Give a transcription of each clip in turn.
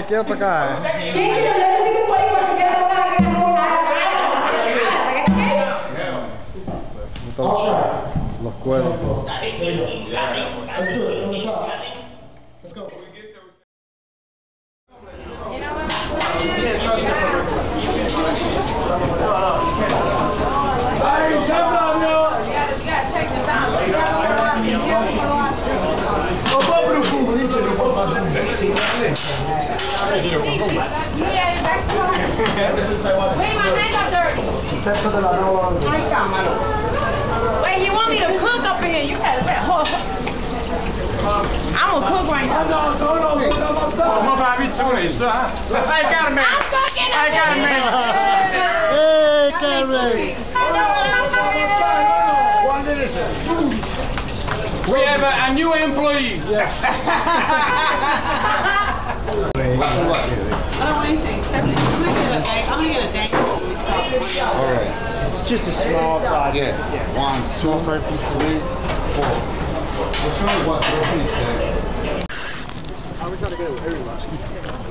aqui, outra cara. Então, loucura. Wait, my hands are dirty. Wait, he want me to cook up in here. You gotta hold. I'm a cook right now. I got a man. I'm fucking I got a man. Hey, Cameron. We have a, a new employee. I don't want anything. I'm gonna get a dank. I'm gonna get a dank. All right. Just a small project. Yeah, one, two, three, four.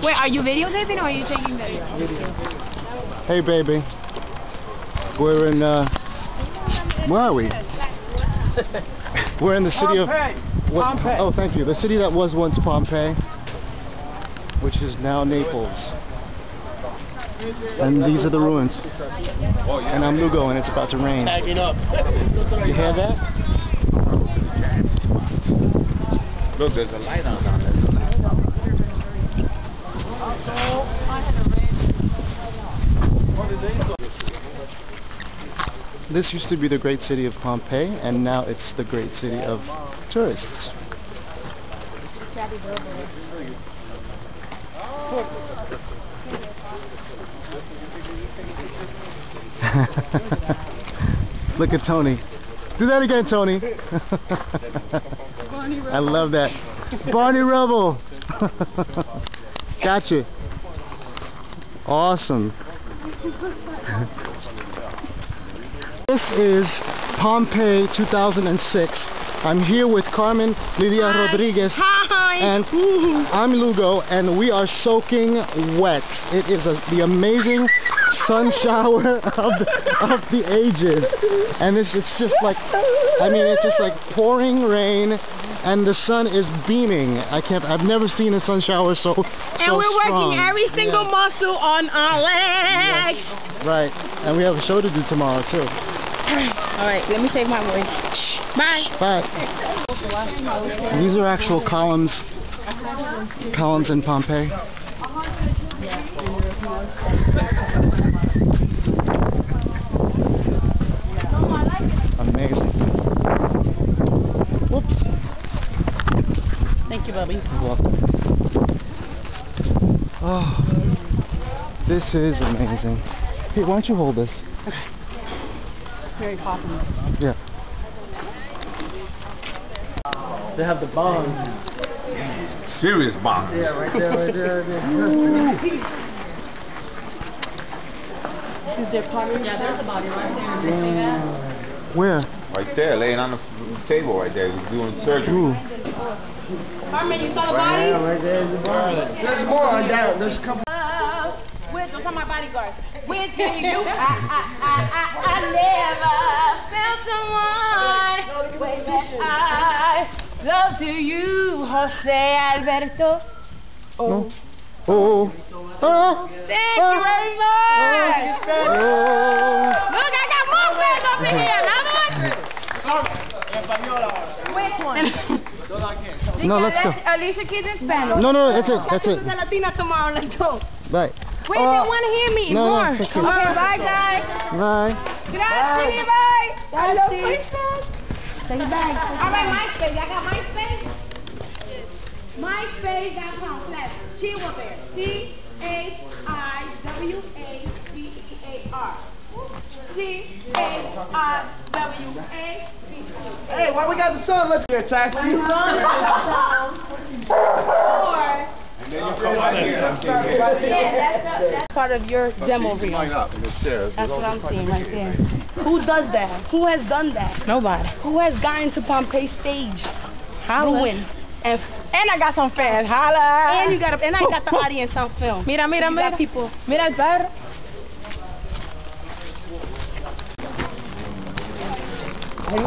Wait, are you videotaping or are you taking video? Hey, baby. We're in, uh, where are we? We're in the city of... What- Pompeii. Oh, thank you. The city that was once Pompeii, which is now Naples. And these are the ruins. And I'm Lugo, and it's about to rain. Tagging up. You hear that? Look, there's a light on down there. This used to be the great city of Pompeii, and now it's the great city of tourists. Look at Tony. Do that again, Tony. I love that. Barney Rubble. gotcha. Awesome. This is Pompeii 2006. I'm here with Carmen Lidia Rodriguez Hi. and I'm Lugo and we are soaking wet. It is a, the amazing sun shower of the, of the ages. And this it's just like I mean it's just like pouring rain and the sun is beaming. I can't I've never seen a sun shower so so and we're working every single Yeah. muscle on our legs. Right. And we have a show to do tomorrow too. All right, let me save my voice. Bye. But these are actual columns columns in Pompeii. Amazing. Whoops. Thank you, Bubby. You're welcome. Oh, this is amazing. Hey, why don't you hold this? Very popular. Yeah. They have the bombs. Serious bombs. right there, right there, right there. Is there pottery? Yeah, there's a body right there. Where? Right there, laying on the table right there. He's doing surgery. Ooh. Carmen, you saw the body? right there's the bomb. There's more on down. There's a couple. Uh, with those are my bodyguards. With you, I, I, I, I, I never felt someone way that I love to you, Jose Alberto. Oh. Oh. Oh. Thank you very oh. much. Oh. oh. Look, I got more fans up in here. Another one. Which one? No, let's go. Alicia Keys in Spanish. No, no, that's it. That's it. This is a Latina tomorrow. Let's go. Bye. Wait, Oh. they want to hear me No, no, more. it's okay. okay, bye, guys. Bye. Gracias, bye. I love Christmas. Say bye. All right, MySpace. I got MySpace. MySpace.com slash Chihuahua Bear. C H I W A B A R. C H I W A B A R. Hey, why we got the sun? Let's get a taxi. Or And then you come out here and say, Yeah, that's, that's part of your demo reel. up in the stairs. That's what I'm seeing right there. Who does that? Who has done that? Nobody. Who has gotten to Pompeii stage? Ruin. And and I got some fans. Holla. And you got a, and I got the audience on film. Mira, mira, You mira. got people. Mira el perro.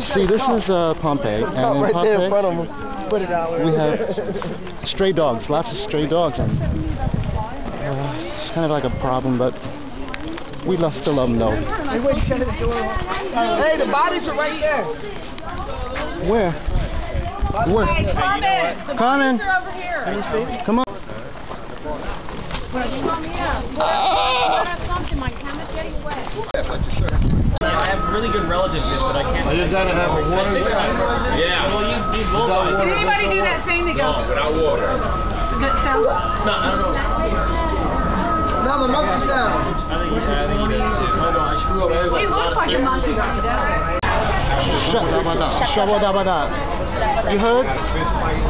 See, this is uh, Pompeii, and in right there in front Pompeii of him. Put it out. we have stray dogs, lots of stray dogs, and uh, it's kind of like a problem, but we love, still love them though. Hey, wait, shut the door. Hey, the bodies are right there. Where? Where? Carmen. Carmen, over here. come on. something. My camera's getting wet. I have really good relatives, but I can't. You gotta have a water Yeah. Well, you need both. Did anybody do that thing that goes? Without water. That sound? No, I don't know. Now the monkey sound. I think you, I think you need to. Hold on, I screw up. I have It looks like a circles. monkey. That Shabadabada. Shabadabada. You heard?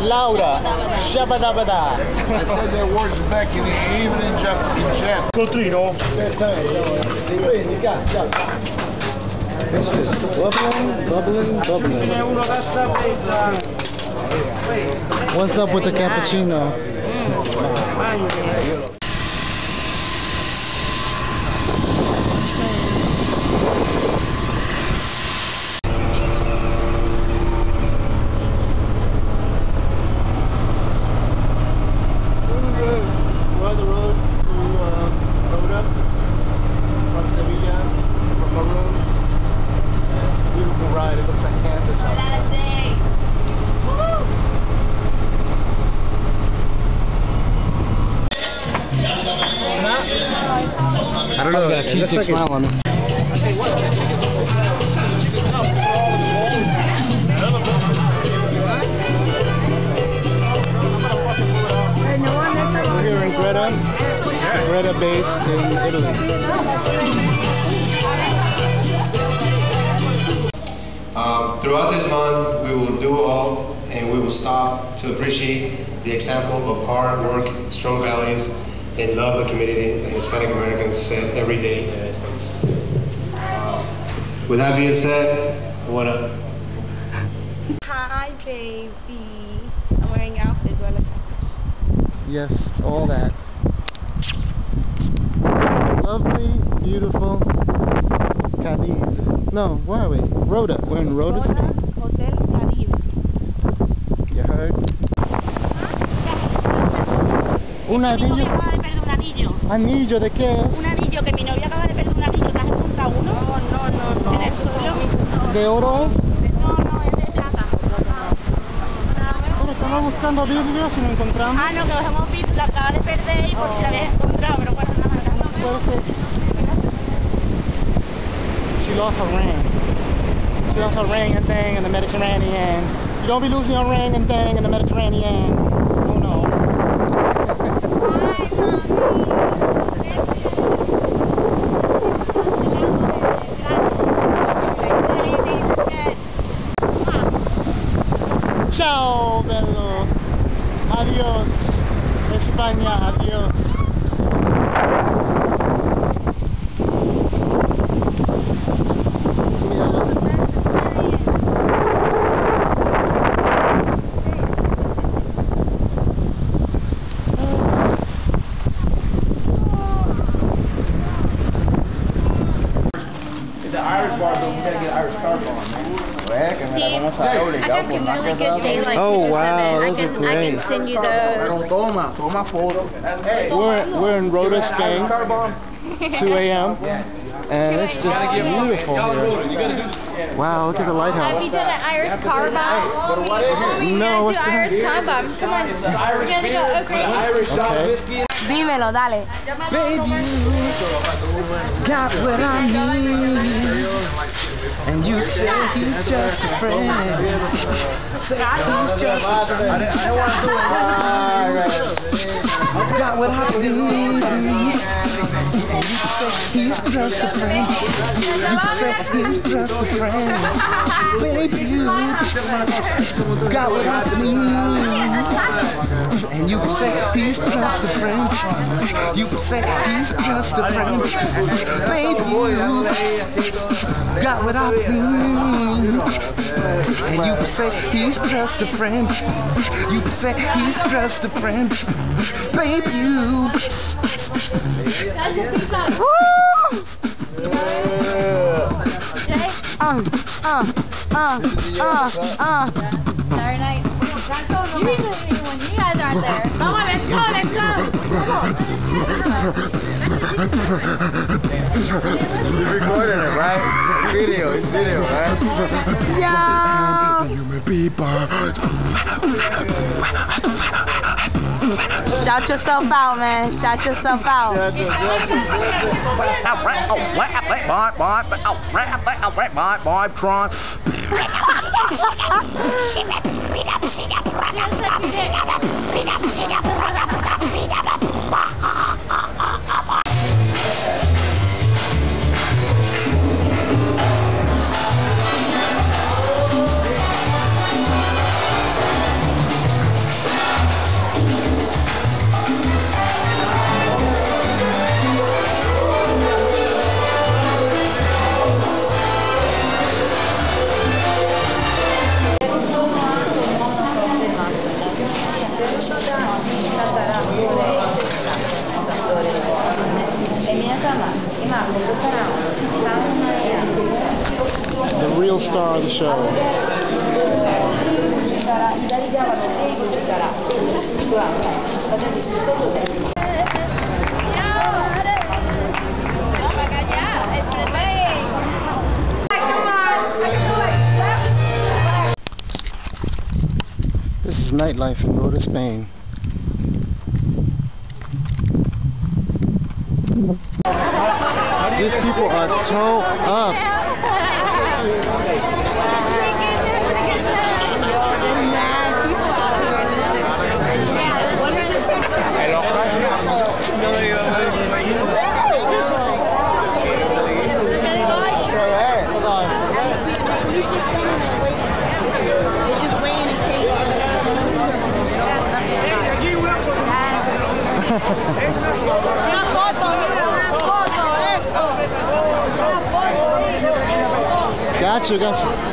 Louder. Shabadabada. I said that words back in even in Jap- in Jap. This is bubbling, bubbling, bubbling. What's up with the cappuccino? Mm. big smile. We're here in Gaeta, Gaeta based in Italy. Um, throughout this month, we will do all and we will stop to appreciate the example of hard work, strong values, and love the community that Hispanic Americans set every day in the United States. Uh, with that being said, I want to Hi, baby. I'm wearing your outfit. Do I look Yes, all that. Lovely, beautiful Cadiz. No, where are we? Rota. We're in Rota, Spain. Hotel Caribe. You heard? Un anillo. Anillo. ¿Anillo de qué es? Un anillo que mi novia acaba de perder un anillo. ¿Te has encontrado uno? No, no, no, no. ¿En el suelo? ¿De oro es? No, no, es de plata. Bueno, estamos buscando vidrios y no encontramos. Ah, no, que los hemos visto, la acaba de perder y por si la habías encontrado, pero bueno, nada, ser. She lost her ring. She lost her ring and thing in the Mediterranean. You don't be losing your ring and thing in the Mediterranean. Chao, bello. Adiós. España, adiós. Oh wow, those are great. send you the... Pero toma, toma foto. We're, we're in Rota, Spain, 2 a.m. And it's just beautiful here. Wow, look at the lighthouse. Have you done an Irish car bomb? No, what's do Irish that? car bomb. Come on. We're gonna go. Okay. Irish shot Okay. whiskey. Dímelo, dale. Baby, got what I need. And you say he's just a friend. Say he's just a friend. I didn't want to do it. I got what say he's just a friend. You say he's just a friend. Baby, you got what I need. And you say he's just a friend. You say he's just a friend. Baby, you got what I need. And you say he's just a friend. You say he's just a friend. Baby, you. Um, uh, uh, uh, uh. Saturday night. You mean when you guys aren't there. Come on, let's go, let's go. You're recording it, right? Video, it's video, right? Shout yourself out, man. Shout yourself out. The real star of the show. This is nightlife in Rota, Spain. Got you, got you.